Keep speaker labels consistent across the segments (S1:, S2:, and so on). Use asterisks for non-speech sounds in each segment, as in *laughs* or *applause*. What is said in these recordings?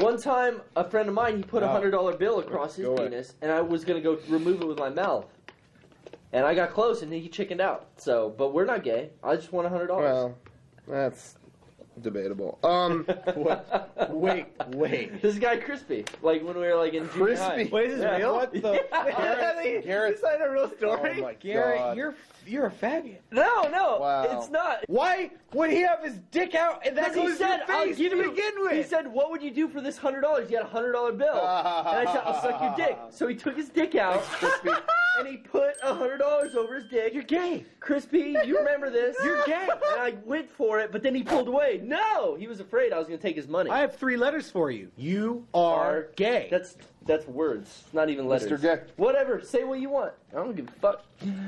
S1: one time, a friend of mine he put a hundred dollar bill across his
S2: Go away.
S1: penis, and I was gonna go remove it with my mouth, and I got close, and he chickened out. So, but we're not gay. I just want a hundred dollars.
S3: Well, that's debatable. Um, *laughs* what?
S2: Wait, wait.
S1: This guy crispy, like when we were like in junior high.
S3: Crispy?
S4: Wait, is this
S1: Yeah.
S4: real?
S2: What the? *laughs*
S3: Garrett- Garrett-
S4: Is that a real story.
S3: oh
S4: story?
S3: my
S2: Garrett,
S3: god.
S2: you're you're a faggot.
S1: No, no,
S3: Wow.
S1: it's not.
S2: Why would he have his dick out and that
S1: Because he said,
S2: to your
S1: "I'll
S2: face
S1: give
S2: to
S1: you."
S2: begin with?
S1: He said, "What would you do for this hundred dollars?" He had a hundred dollar bill, and I said, "I'll suck your dick." *laughs* So he took his dick out,
S3: Crispy.
S1: And he put a hundred dollars over his dick. You're gay, Crispy. You remember this? You're gay. And I went for it, but then he pulled away. No, he was afraid I was going to take his money.
S2: I have three letters for you. You are gay.
S1: That's that's words, not even letters.
S3: Mr. Gay.
S1: Whatever. Say what you want. I don't give a fuck.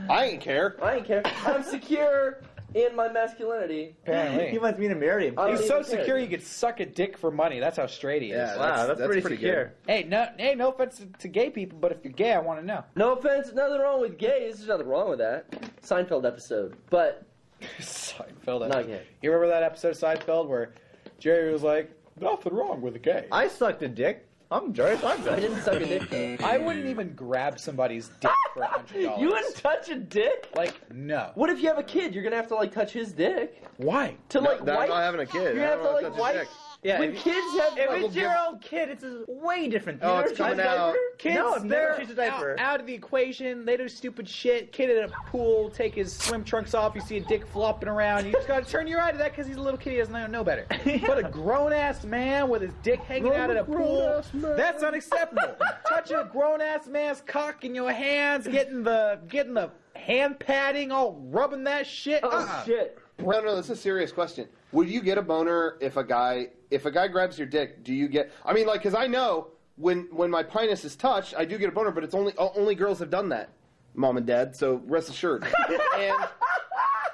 S3: I ain't care.
S1: I ain't care. I'm secure in my masculinity.
S2: Apparently.
S4: he wants me to marry him.
S2: He's so
S1: even care.
S2: secure he could suck a dick for money. That's how straight he is.
S3: Yeah.
S4: wow,
S3: that's-
S4: that's,
S3: that's
S4: pretty,
S3: pretty
S4: secure.
S3: good.
S2: Hey, no, hey, no offense to, to gay people, but if you're gay, I want to know.
S1: No offense, nothing wrong with gays. There's nothing wrong with that. Seinfeld episode, but *laughs*
S2: Seinfeld.
S1: not gay.
S2: You remember that episode of Seinfeld where Jerry was like, "Nothing wrong with a gay."
S4: I sucked a dick. I'm Jerry
S1: I
S4: Seinfeld.
S1: didn't suck a dick. though.
S2: I wouldn't even grab somebody's *laughs* dick for a hundred dollars. *laughs*
S1: You wouldn't touch a dick.
S2: like no.
S1: What if you have a kid? You're gonna have to like touch his dick
S2: Why?
S1: to
S3: No,
S1: like
S3: that- I'm
S1: wipe.
S3: not having a kid.
S1: You're gonna have to like
S3: touch
S1: wipe.
S4: Yeah,
S1: when
S4: if,
S1: kids have
S4: if
S1: like,
S4: it's your own kid, it's a way different.
S3: Oh,
S4: You
S3: it's
S4: never
S3: coming out.
S2: Kids,
S4: no,
S2: they're
S4: a diaper.
S2: out, out of the equation. They do stupid shit. Kid in a pool, take his swim trunks off. You see a dick flopping around. You just gotta turn your eye to that because he's a little kid. He doesn't know- know better. *laughs* But a grown ass man with his dick hanging out at a pool—that's unacceptable. *laughs* Touching a grown ass man's cock in your hands, getting the getting the hand padding, all rubbing that shit.
S1: oh
S2: Uh-uh.
S1: shit.
S3: No, no, this is a serious question. Would you get a boner if a guy if a guy grabs your dick? Do you get? I mean, like, because I know when when my penis is touched, I do get a boner, but it's only only girls have done that, mom and dad. So rest assured. *laughs* and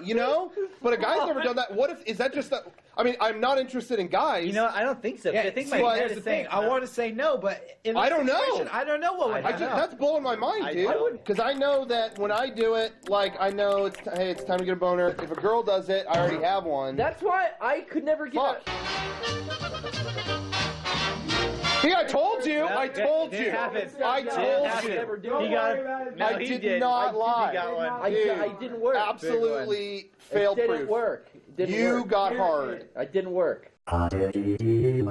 S3: you know, but a guy's never done that. What if is that just? A, I mean, I'm not interested in guys.
S4: You know, I don't think so.
S2: Yeah,
S4: I think
S2: see,
S4: my
S3: here's
S4: dad
S2: here's
S4: is
S2: the thing.
S4: saying
S2: I want to say no, but in
S3: I don't know.
S2: situation, I don't know what would
S4: I
S3: I
S2: happen.
S3: just that's blowing my mind, dude.
S4: don't.
S3: Because I know that when I do it, like I know it's hey, it's time to get a boner. If a girl does it, I already have one.
S1: That's why I could never get.
S3: Fuck.
S1: A,
S3: See, I told you.
S4: No,
S3: I told you.
S4: happen.
S3: I
S4: Didn't
S3: told you.
S1: Never do
S4: He
S1: it.
S4: No,
S3: I did
S4: did.
S3: not
S4: I,
S3: lie.
S4: Got one.
S1: I,
S3: Dude.
S1: I didn't work.
S3: Absolutely
S1: it
S3: fail
S1: didn't work. Didn't
S3: You
S1: work.
S3: got hard.
S1: I didn't work.
S5: Oddity.com.